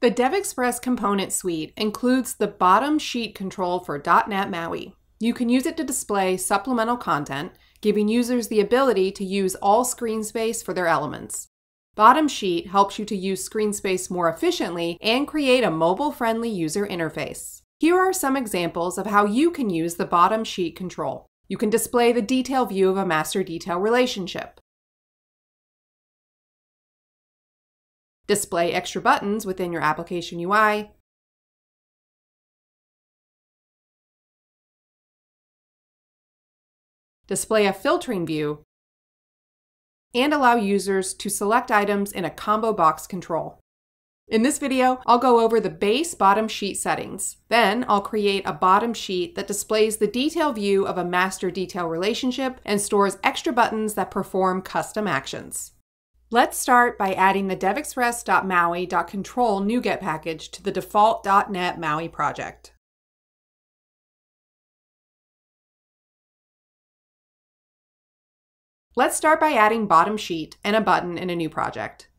The DevExpress component suite includes the bottom sheet control for .NET MAUI. You can use it to display supplemental content, giving users the ability to use all screen space for their elements. Bottom Sheet helps you to use screen space more efficiently and create a mobile-friendly user interface. Here are some examples of how you can use the bottom sheet control. You can display the detail view of a master detail relationship. Display extra buttons within your application UI. Display a filtering view and allow users to select items in a combo box control. In this video, I'll go over the base bottom sheet settings. Then I'll create a bottom sheet that displays the detail view of a master detail relationship and stores extra buttons that perform custom actions. Let's start by adding the devexpress.maui.control NuGet package to the default .NET MAUI project. Let's start by adding bottom sheet and a button in a new project.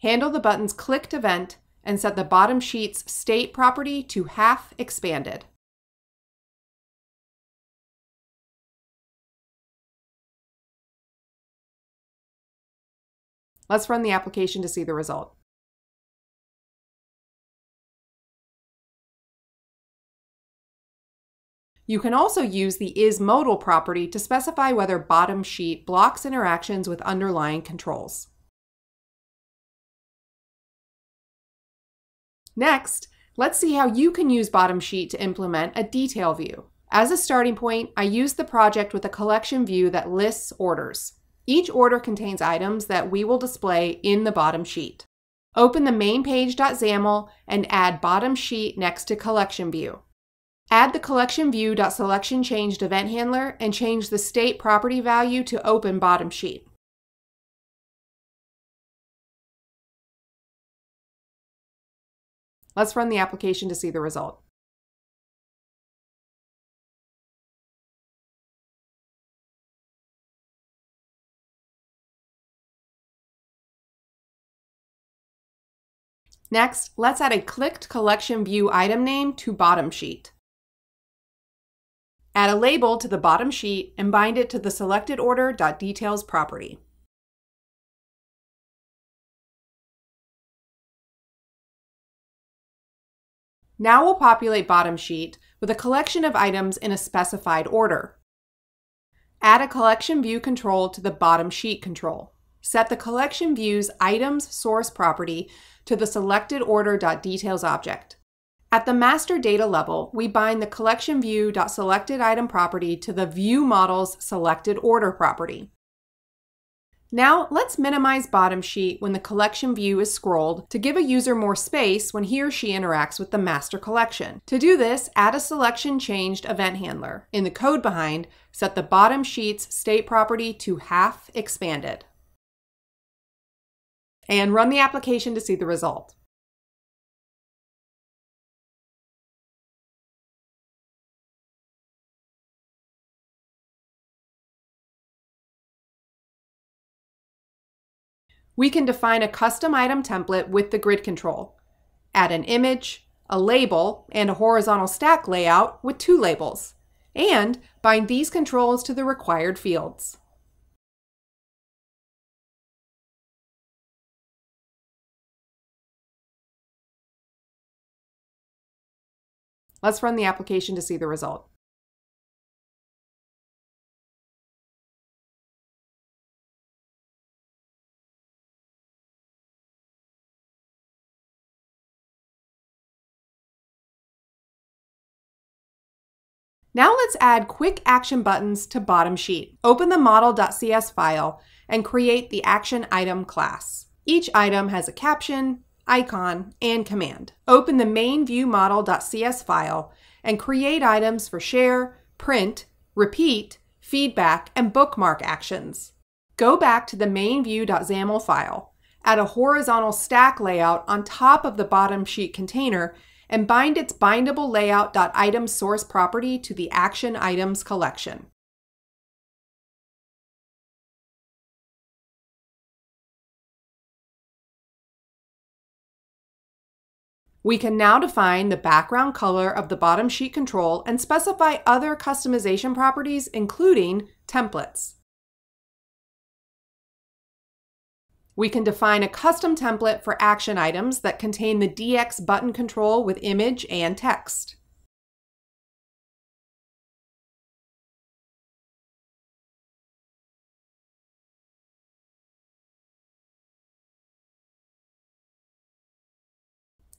Handle the button's clicked event and set the bottom sheet's state property to half expanded. Let's run the application to see the result. You can also use the isModal property to specify whether bottom sheet blocks interactions with underlying controls. Next, let's see how you can use Bottom Sheet to implement a detail view. As a starting point, I used the project with a collection view that lists orders. Each order contains items that we will display in the bottom sheet. Open the mainpage.xaml and add bottom sheet next to collection view. Add the collection view.selection changed event handler and change the state property value to open bottom sheet. Let's run the application to see the result. Next, let's add a clicked collection view item name to bottom sheet. Add a label to the bottom sheet and bind it to the selected order.details property. Now we'll populate bottom sheet with a collection of items in a specified order. Add a collection view control to the bottom sheet control. Set the collection view's items source property to the selected order.details object. At the master data level, we bind the collection view.selected item property to the view model's selected order property. Now let's minimize bottom sheet when the collection view is scrolled to give a user more space when he or she interacts with the master collection. To do this, add a selection changed event handler. In the code behind, set the bottom sheet's state property to half expanded. And run the application to see the result. We can define a custom item template with the grid control, add an image, a label, and a horizontal stack layout with two labels, and bind these controls to the required fields. Let's run the application to see the result. Now let's add quick action buttons to bottom sheet. Open the model.cs file and create the action item class. Each item has a caption, icon, and command. Open the main view model.cs file and create items for share, print, repeat, feedback, and bookmark actions. Go back to the main view.xaml file, add a horizontal stack layout on top of the bottom sheet container, and bind its bindable layout.item source property to the action items collection. We can now define the background color of the bottom sheet control and specify other customization properties, including templates. We can define a custom template for action items that contain the DX button control with image and text.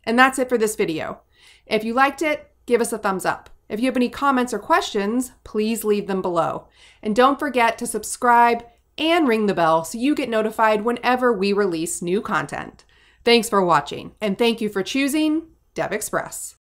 And that's it for this video. If you liked it, give us a thumbs up. If you have any comments or questions, please leave them below. And don't forget to subscribe and ring the bell so you get notified whenever we release new content. Thanks for watching, and thank you for choosing DevExpress.